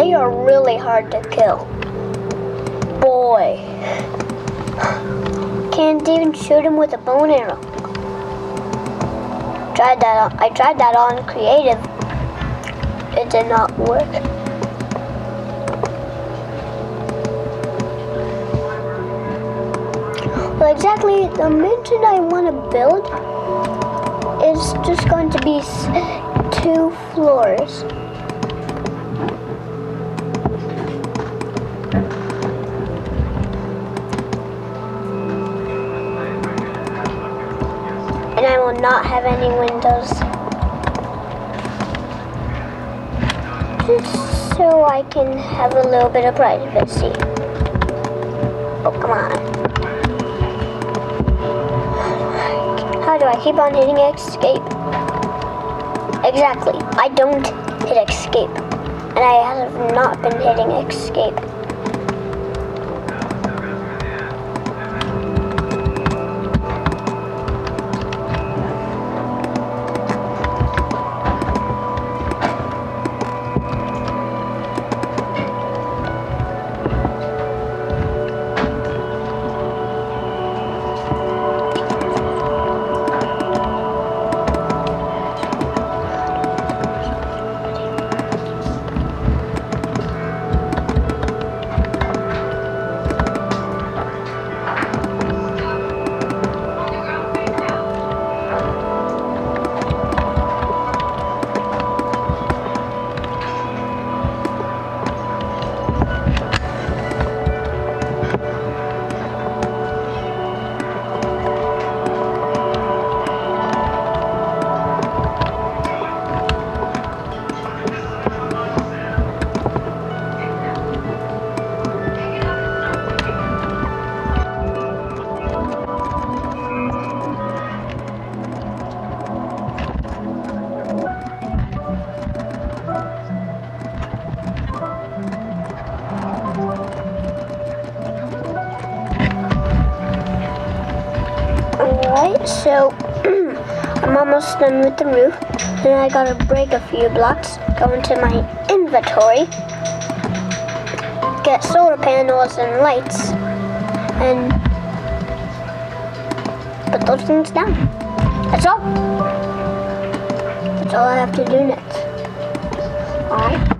They are really hard to kill. Boy. Can't even shoot him with a bone arrow. Tried that on, I tried that on creative. It did not work. Well, exactly the mansion I want to build is just going to be two floors. Not have any windows. Just so I can have a little bit of privacy. Oh, come on. How do I keep on hitting escape? Exactly. I don't hit escape. And I have not been hitting escape. Alright, so I'm almost done with the roof. Then I gotta break a few blocks, go into my inventory, get solar panels and lights, and put those things down. That's all. That's all I have to do next. Alright.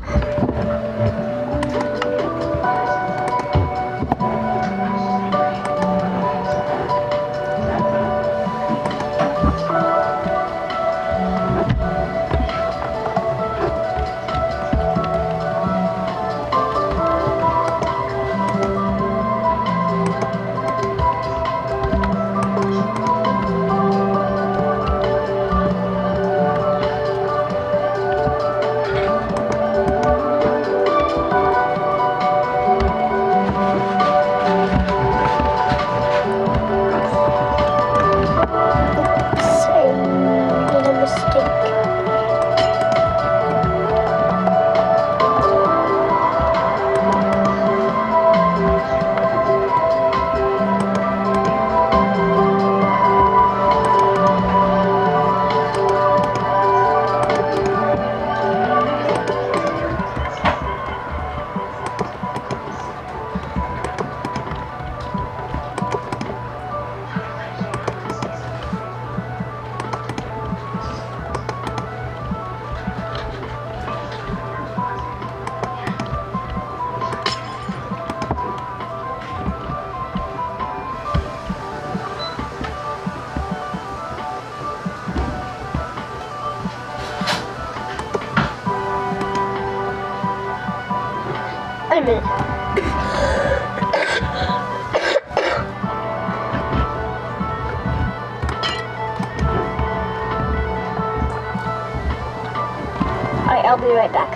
I'll be right back.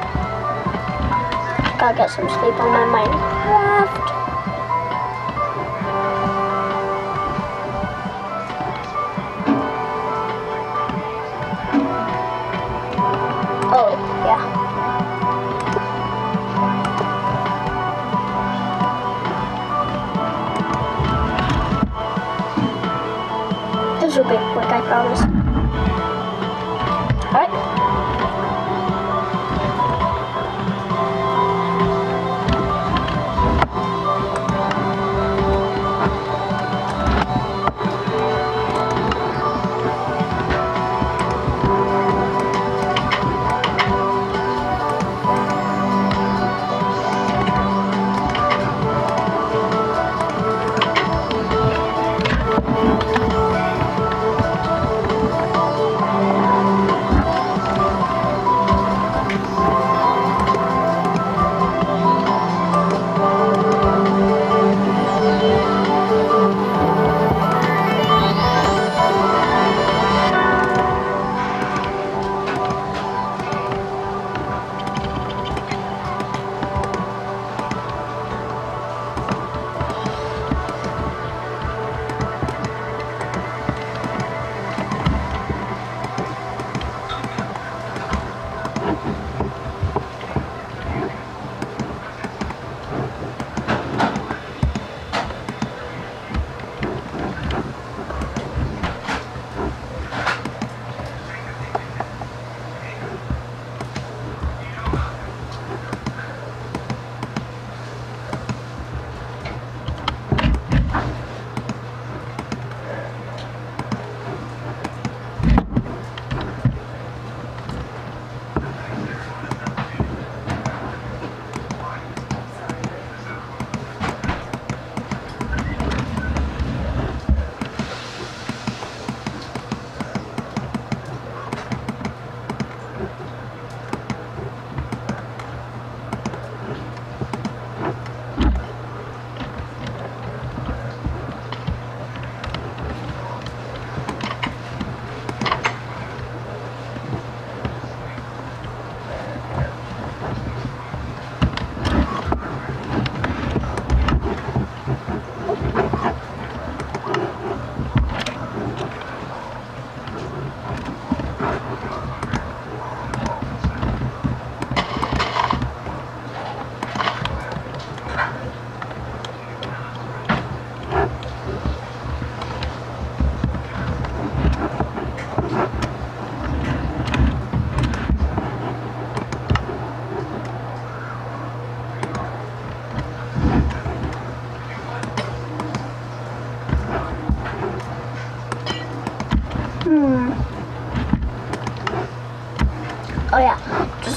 Gotta get some sleep on my Minecraft. Oh, yeah. This will be quick, I promise. Alright.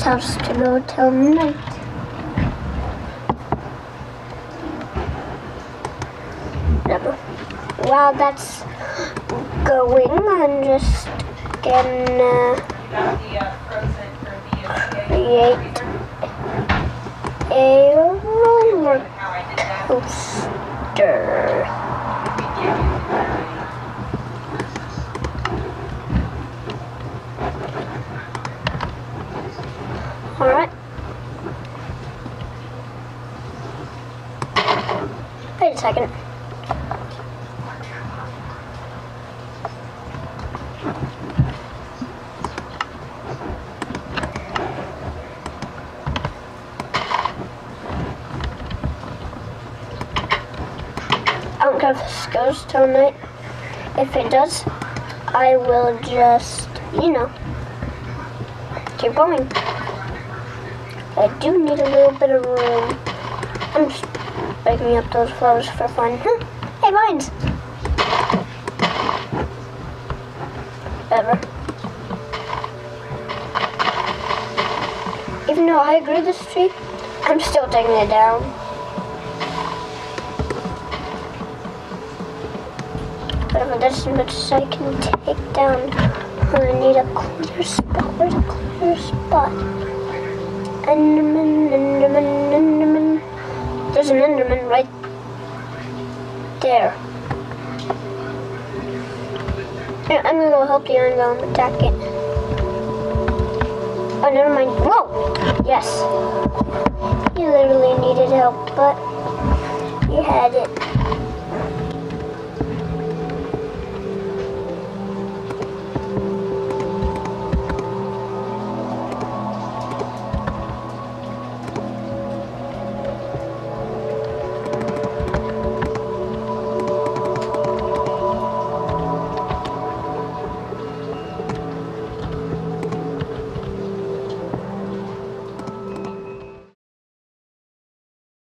House to go till night. While that's going, I'm just gonna create a roller coaster. Alright. Wait a second. If goes till night. If it does, I will just, you know, keep going. I do need a little bit of room. I'm just breaking up those flowers for fun. Huh. Hey, vines! Ever. Even though I grew this tree, I'm still taking it down. That's as much as I can take down. I need a clear spot. Where's a clear spot? Enderman, Enderman, Enderman. There's an Enderman right there. I'm gonna go help the Golem attack it. Oh, never mind. Whoa! Yes. He literally needed help, but he had it.